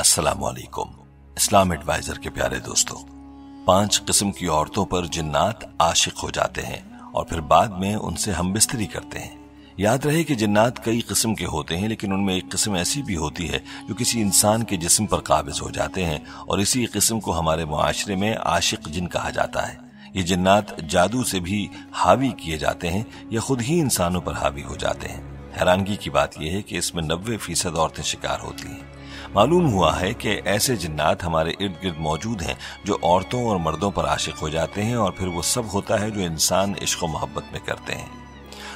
अस्सलाम वालेकुम इस्लाम एडवाइजर के प्यारे दोस्तों, पाँच किस्म की औरतों पर जिन्नात आशिक हो जाते हैं और फिर बाद में उनसे हम बिस्तरी करते हैं। याद रहे कि जिन्नात कई किस्म के होते हैं, लेकिन उनमें एक किस्म ऐसी भी होती है जो किसी इंसान के जिस्म पर काबिज हो जाते हैं और इसी किस्म को हमारे मुआशरे में आशिक जिन कहा जाता है। ये जिन्नात जादू से भी हावी किए जाते हैं, या खुद ही इंसानों पर हावी हो जाते हैं। हैरानगी की बात यह है कि इसमें नब्बे फ़ीसद औरतें शिकार होती हैं। मालूम हुआ है कि ऐसे जिन्नात हमारे इर्द गिर्द मौजूद हैं, जो औरतों और मर्दों पर आशिक हो जाते हैं और फिर वो सब होता है जो इंसान इश्क मोहब्बत में करते हैं।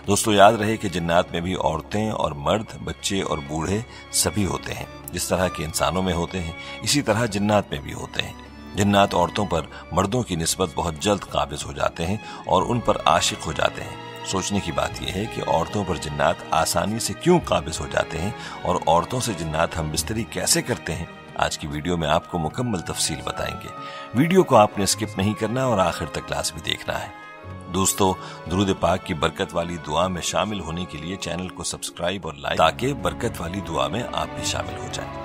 दोस्तों, याद रहे कि जिन्नात में भी औरतें और मर्द, बच्चे और बूढ़े सभी होते हैं, जिस तरह के इंसानों में होते हैं, इसी तरह जिन्नात में भी होते हैं। जिन्नात औरतों पर मर्दों की नस्बत बहुत जल्द काबिज हो जाते हैं और उन पर आशिक हो जाते हैं। सोचने की बात यह है कि औरतों पर जिन्नात आसानी से क्यों काबिज हो जाते हैं और औरतों से जिन्नात हम बिस्तरी कैसे करते हैं? आज की वीडियो में आपको मुकम्मल तफसील बताएँगे। वीडियो को आपने स्किप नहीं करना और आखिर तक क्लास भी देखना है। दोस्तों, दरूद पाक की बरकत वाली दुआ में शामिल होने के लिए चैनल को सब्सक्राइब और लाइक ताकि बरकत वाली दुआ में आप भी शामिल हो जाएँ।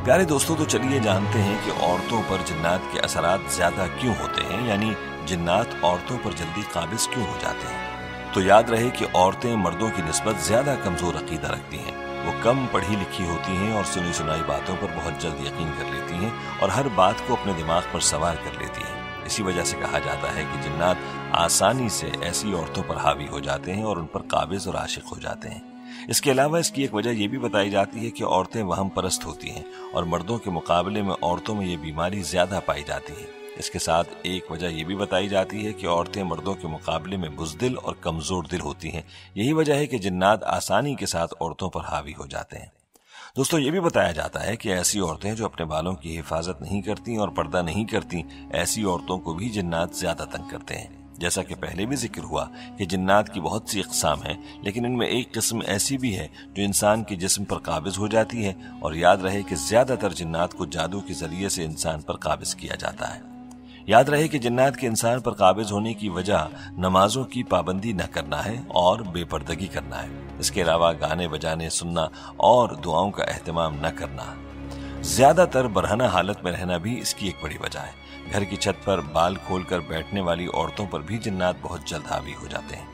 प्यारे दोस्तों तो चलिए जानते हैं कि औरतों पर जिन्नात के असरात ज़्यादा क्यों होते हैं, यानी जिन्नात औरतों पर जल्दी काबिज क्यों हो जाते हैं? तो याद रहे कि औरतें मर्दों की नस्बत ज़्यादा कमज़ोर अकीदा रखती हैं। वो कम पढ़ी लिखी होती हैं और सुनी सुनाई बातों पर बहुत जल्द यकीन कर लेती हैं और हर बात को अपने दिमाग पर सवार कर लेती हैं। इसी वजह से कहा जाता है कि जिन्नात आसानी से ऐसी औरतों पर हावी हो जाते हैं और उन पर काबिज और आशिक हो जाते हैं। इसके अलावा इसकी एक वजह यह भी बताई जाती है कि औरतें वहम परस्त होती हैं और मर्दों के मुकाबले में औरतों में ये बीमारी ज़्यादा पाई जाती है। इसके साथ एक वजह यह भी बताई जाती है कि औरतें मर्दों के मुकाबले में बुजदिल और कमज़ोर दिल होती हैं। यही वजह है कि जिन्नात आसानी के साथ औरतों पर हावी हो जाते हैं। दोस्तों, ये भी बताया जाता है कि ऐसी औरतें जो अपने बालों की हिफाजत नहीं करती और पर्दा नहीं करती, ऐसी औरतों को भी जिन्नात ज़्यादा तंग करते हैं। जैसा कि पहले भी ज़िक्र हुआ कि जिन्नात की बहुत सी इकसाम है, लेकिन इनमें एक किस्म ऐसी भी है जो इंसान के जिस्म पर काबिज हो जाती है और याद रहे कि ज़्यादातर जिन्नात को जादू के ज़रिए से इंसान पर काबिज किया जाता है। याद रहे कि जिन्नात के इंसान पर काबिज होने की वजह नमाजों की पाबंदी न करना है और बेपर्दगी करना है। इसके अलावा गाने बजाने, सुनना और दुआओं का एहतमाम न करना। ज़्यादातर बरहना हालत में रहना भी इसकी एक बड़ी वजह है। घर की छत पर बाल खोलकर बैठने वाली औरतों पर भी जिन्नात बहुत जल्द हावी हो जाते हैं।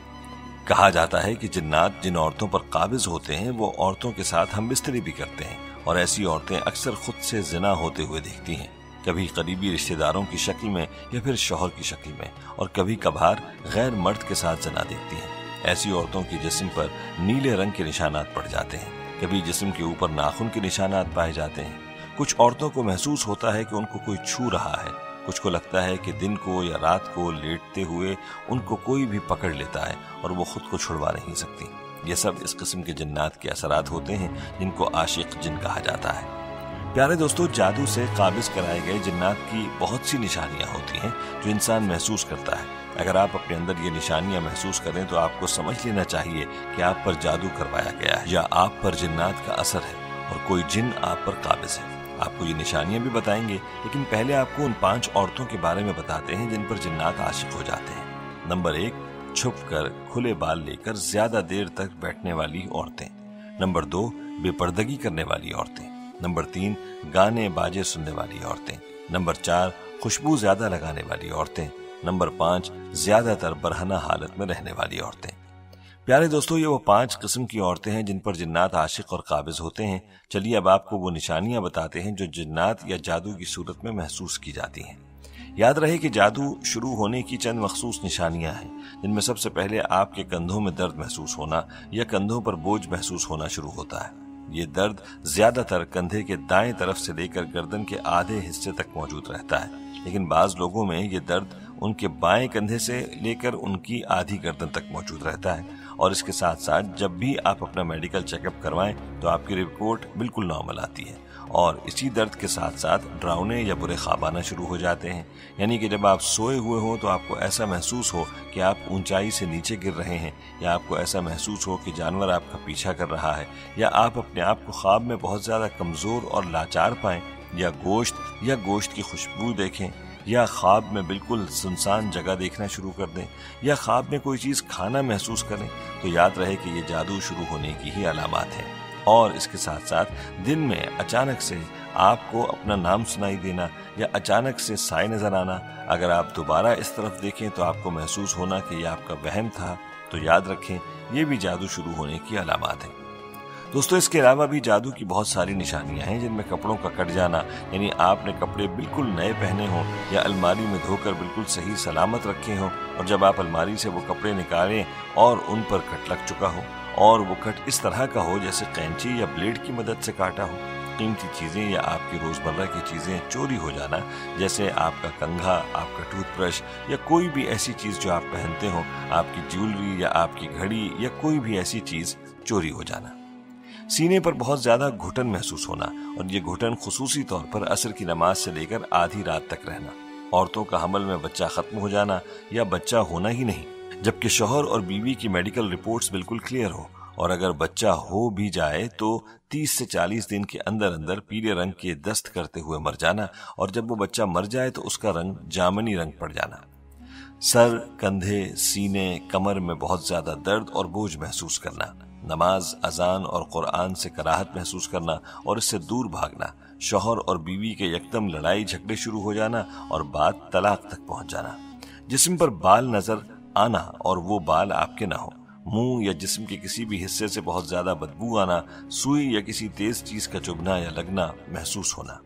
कहा जाता है कि जिन्नात जिन औरतों पर काबिज होते हैं, वो औरतों के साथ हम बिस्तरी भी करते हैं और ऐसी औरतें अक्सर खुद से जिना होते हुए देखती हैं। कभी करीबी रिश्तेदारों की शक्ल में या फिर शोहर की शक्ल में और कभी कभार गैर मर्द के साथ जना देखती हैं। ऐसी औरतों के जिस्म पर नीले रंग के निशानात पड़ जाते हैं। कभी जिस्म के ऊपर नाखून के निशानात पाए जाते हैं। कुछ औरतों को महसूस होता है कि उनको कोई छू रहा है। कुछ को लगता है कि दिन को या रात को लेटते हुए उनको कोई भी पकड़ लेता है और वो खुद को छुड़वा नहीं सकती। ये सब इस किस्म के जिन्नात के असरात होते हैं, जिनको आशिक जिन कहा जाता है। प्यारे दोस्तों, जादू से काबिज कराए गए जिन्नात की बहुत सी निशानियाँ होती हैं, जो इंसान महसूस करता है। अगर आप अपने अंदर ये निशानियाँ महसूस करें तो आपको समझ लेना चाहिए कि आप पर जादू करवाया गया है, या आप पर जन्नात का असर है, और कोई जिन आप पर काबिज है। आपको ये निशानियाँ भी बताएँगे, लेकिन पहले आपको उन पाँच औरतों के बारे में बताते हैं जिन पर जिन्नात आशिक हो जाते हैं। नंबर एक, छुप कर खुले बाल लेकर ज़्यादा देर तक बैठने वाली औरतें। नंबर दो, बेपर्दगी करने वाली औरतें। नंबर तीन, गाने बाजे सुनने वाली औरतें। नंबर चार, खुशबू ज़्यादा लगाने वाली औरतें। नंबर पाँच, ज़्यादातर बरहना हालत में रहने वाली औरतें। प्यारे दोस्तों, ये वो पाँच किस्म की औरतें हैं जिन पर जिन्नात आशिक और काबिज होते हैं। चलिए अब आपको वो निशानियाँ बताते हैं जो जिन्नात या जादू की सूरत में महसूस की जाती हैं। याद रहे कि जादू शुरू होने की चंद मखसूस निशानियाँ हैं, जिनमें सबसे पहले आपके कंधों में दर्द महसूस होना या कंधों पर बोझ महसूस होना शुरू होता है। ये दर्द ज़्यादातर कंधे के दाएँ तरफ़ से लेकर गर्दन के आधे हिस्से तक मौजूद रहता है, लेकिन बाज लोगों में ये दर्द उनके बाएँ कंधे से लेकर उनकी आधी गर्दन तक मौजूद रहता है। और इसके साथ साथ जब भी आप अपना मेडिकल चेकअप करवाएँ तो आपकी रिपोर्ट बिल्कुल नॉर्मल आती है। और इसी दर्द के साथ साथ ड्राउने या बुरे ख्वाब आना शुरू हो जाते हैं। यानी कि जब आप सोए हुए हो तो आपको ऐसा महसूस हो कि आप ऊंचाई से नीचे गिर रहे हैं, या आपको ऐसा महसूस हो कि जानवर आपका पीछा कर रहा है, या आप अपने आप को ख्वाब में बहुत ज़्यादा कमज़ोर और लाचार पाएँ, या गोश्त या गोश्त की खुशबू देखें या ख्वाब में बिल्कुल सुनसान जगह देखना शुरू कर दें, या ख्वाब में कोई चीज़ खाना महसूस करें तो याद रहे कि ये जादू शुरू होने की ही अलामत है। और इसके साथ साथ दिन में अचानक से आपको अपना नाम सुनाई देना या अचानक से साय नज़र आना, अगर आप दोबारा इस तरफ़ देखें तो आपको महसूस होना कि यह आपका वहम था तो याद रखें, ये भी जादू शुरू होने की अलामत है। दोस्तों, इसके अलावा भी जादू की बहुत सारी निशानियाँ हैं, जिनमें कपड़ों का कट जाना, यानी आपने कपड़े बिल्कुल नए पहने हों, या अलमारी में धोकर बिल्कुल सही सलामत रखे हों, और जब आप अलमारी से वो कपड़े निकालें, और उन पर कट लग चुका हो, और वो कट इस तरह का हो, जैसे कैंची या ब्लेड की मदद से काटा हो। कीमती चीज़ें या आपकी रोज़मर्रा की चीज़ें चोरी हो जाना, जैसे आपका कंघा, आपका टूथब्रश, या कोई भी ऐसी चीज़ जो आप पहनते हो, आपकी ज्वेलरी या आपकी घड़ी, या कोई भी ऐसी चीज़ चोरी हो जाना। सीने पर बहुत ज़्यादा घुटन महसूस होना और ये घुटन खसूसी तौर पर असर की नमाज़ से लेकर आधी रात तक रहना। औरतों का हमल में बच्चा खत्म हो जाना या बच्चा होना ही नहीं, जबकि शोहर और बीवी की मेडिकल रिपोर्ट्स बिल्कुल क्लियर हो और अगर बच्चा हो भी जाए तो 30 से 40 दिन के अंदर अंदर पीले रंग के दस्त करते हुए मर जाना और जब वो बच्चा मर जाए तो उसका रंग जामनी रंग पड़ जाना। सर, कंधे, सीने, कमर में बहुत ज़्यादा दर्द और बोझ महसूस करना। नमाज़, अजान और कुरान से कराहत महसूस करना और इससे दूर भागना, शोहर और बीवी के यकदम लड़ाई झगड़े शुरू हो जाना और बात तलाक तक पहुँच जाना। जिस्म पर बाल नज़र आना और वो बाल आपके ना हो। मुँह या जिस्म के किसी भी हिस्से से बहुत ज़्यादा बदबू आना, सुई या किसी तेज चीज़ का चुभना या लगना महसूस होना।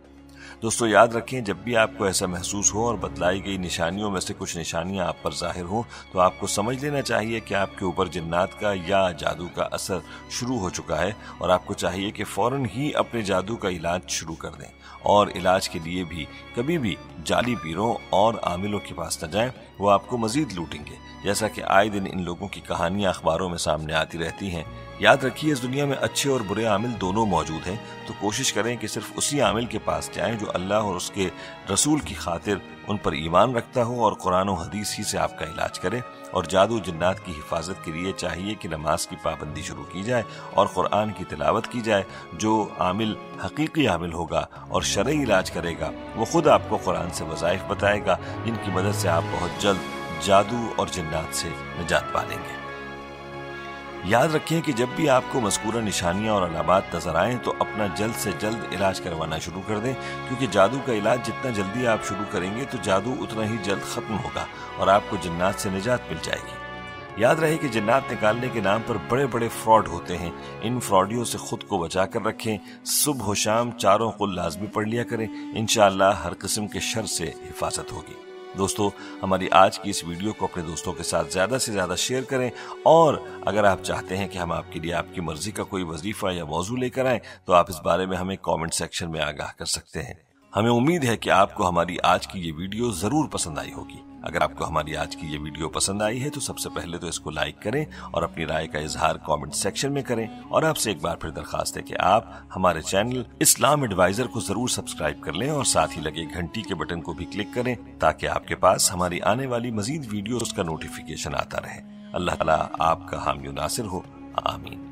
दोस्तों, याद रखें, जब भी आपको ऐसा महसूस हो और बतलाई गई निशानियों में से कुछ निशानियाँ आप पर ज़ाहिर हो तो आपको समझ लेना चाहिए कि आपके ऊपर जिन्नात का या जादू का असर शुरू हो चुका है और आपको चाहिए कि फ़ौरन ही अपने जादू का इलाज शुरू कर दें। और इलाज के लिए भी, कभी भी जाली पीरों और आमिलों के पास न जाएँ, वो आपको मजीद लूटेंगे। जैसा कि आए दिन इन लोगों की कहानियाँ अखबारों में सामने आती रहती हैं। याद रखिए, इस दुनिया में अच्छे और बुरे आमिल दोनों मौजूद हैं तो कोशिश करें कि सिर्फ़ उसी आमिल के पास जाएँ जो अल्लाह और उसके रसूल की खातिर उन पर ईमान रखता हो और कुरान और हदीस ही से आपका इलाज करे और जादू जन्नात की हिफाजत के लिए चाहिए कि नमाज़ की पाबंदी शुरू की जाए और कुरान की तिलावत की जाए, जो आमिल, हकीकी आमिल होगा और शरय इलाज करेगा, वो खुद आपको कुरान से वज़ाइफ बताएगा, जिनकी मदद से आप बहुत जल्द जादू और जिन्नात से निजात पालेंगे याद रखें कि जब भी आपको मस्कूरा निशानियाँ और अलाबात नज़र आए तो अपना जल्द से जल्द इलाज करवाना शुरू कर दें, क्योंकि जादू का इलाज जितना जल्दी आप शुरू करेंगे तो जादू उतना ही जल्द खत्म होगा और आपको जन्नात से निजात मिल जाएगी। याद रहे कि जन्नात निकालने के नाम पर बड़े बड़े फ्रॉड होते हैं। इन फ्रॉडियों से खुद को बचा कर रखें, सुबह शाम चारों को लाजमी पढ़ लिया करें। इनशाला हर किस्म के शर से हिफाजत होगी। दोस्तों, हमारी आज की इस वीडियो को अपने दोस्तों के साथ ज़्यादा से ज़्यादा शेयर करें। और अगर आप चाहते हैं कि हम आपके लिए आपकी मर्ज़ी का कोई वजीफा या मौजू लेकर आए तो आप इस बारे में हमें कॉमेंट सेक्शन में आगाह कर सकते हैं। हमें उम्मीद है कि आपको हमारी आज की ये वीडियो ज़रूर पसंद आई होगी। अगर आपको हमारी आज की ये वीडियो पसंद आई है तो सबसे पहले तो इसको लाइक करें और अपनी राय का इजहार कमेंट सेक्शन में करें। और आपसे एक बार फिर दरखास्त है कि आप हमारे चैनल इस्लाम एडवाइजर को ज़रूर सब्सक्राइब कर लें और साथ ही लगे घंटी के बटन को भी क्लिक करें, ताकि आपके पास हमारी आने वाली मजीद वीडियो का नोटिफिकेशन आता रहे। अल्लाह तला आपका हामी नासिर हो। आमीन।